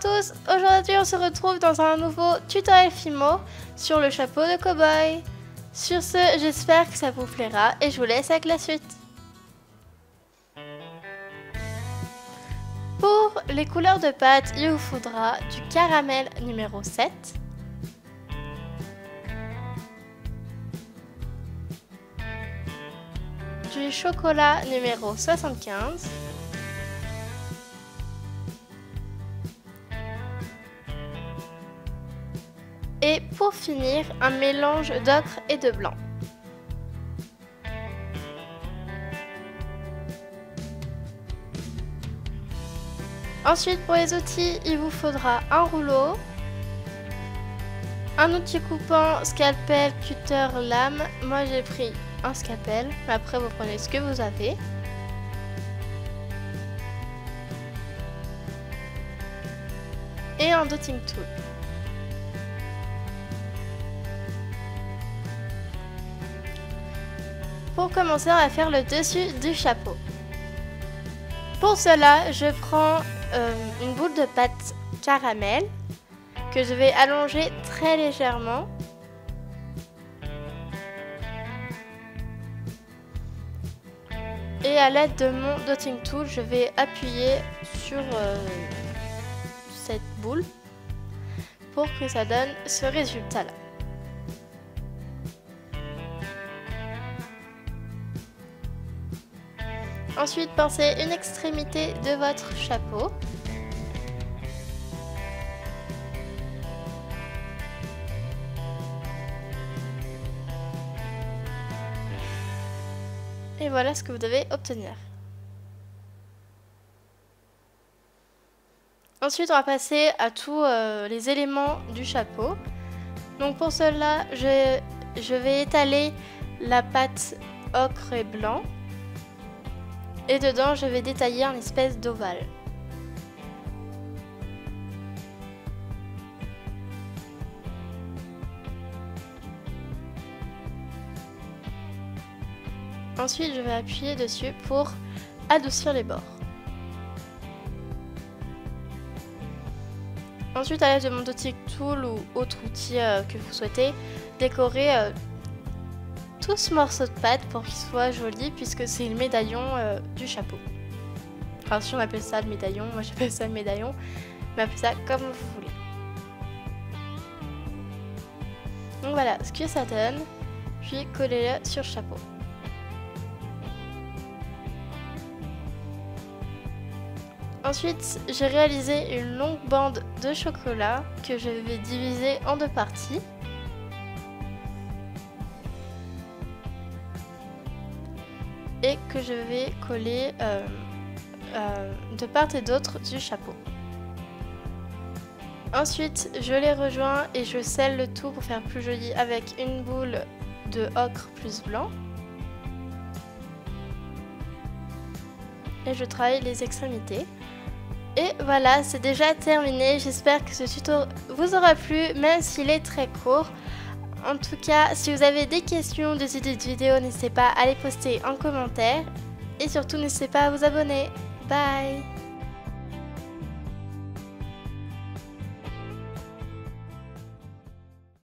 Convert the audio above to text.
tous, aujourd'hui on se retrouve dans un nouveau tutoriel Fimo sur le chapeau de cowboy. Sur ce, j'espère que ça vous plaira et je vous laisse avec la suite. Pour les couleurs de pâte, il vous faudra du caramel numéro 7, du chocolat numéro 75, Et pour finir, un mélange d'ocre et de blanc. Ensuite, pour les outils, il vous faudra un rouleau, un outil coupant, scalpel, cutter, lame. Moi, j'ai pris un scalpel, mais après, vous prenez ce que vous avez. Et un dotting tool. Pour commencer, on va faire le dessus du chapeau. Pour cela, je prends euh, une boule de pâte caramel que je vais allonger très légèrement. Et à l'aide de mon dotting tool, je vais appuyer sur euh, cette boule pour que ça donne ce résultat Ensuite, pensez une extrémité de votre chapeau. Et voilà ce que vous devez obtenir. Ensuite, on va passer à tous euh, les éléments du chapeau. Donc pour cela, je, je vais étaler la pâte ocre et blanc. Et dedans, je vais détailler un espèce d'ovale. Ensuite, je vais appuyer dessus pour adoucir les bords. Ensuite, à l'aide de mon dotic tool ou autre outil euh, que vous souhaitez, décorer euh, tout ce morceau de pâte pour qu'il soit joli puisque c'est le médaillon euh, du chapeau. Enfin si on appelle ça le médaillon, moi j'appelle ça le médaillon, mais appelez ça comme vous voulez. Donc voilà ce que ça donne, puis collez-le sur le chapeau. Ensuite, j'ai réalisé une longue bande de chocolat que je vais diviser en deux parties. Et que je vais coller euh, euh, de part et d'autre du chapeau. Ensuite, je les rejoins et je scelle le tout pour faire plus joli avec une boule de ocre plus blanc. Et je travaille les extrémités. Et voilà, c'est déjà terminé. J'espère que ce tuto vous aura plu, même s'il est très court. En tout cas, si vous avez des questions, des idées de vidéos, n'hésitez pas à les poster en commentaire. Et surtout, n'hésitez pas à vous abonner. Bye